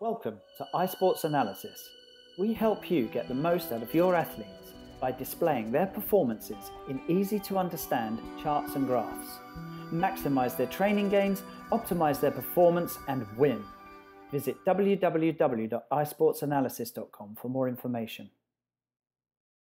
Welcome to iSports Analysis. We help you get the most out of your athletes by displaying their performances in easy to understand charts and graphs. Maximize their training gains, optimize their performance, and win. Visit www.isportsanalysis.com for more information.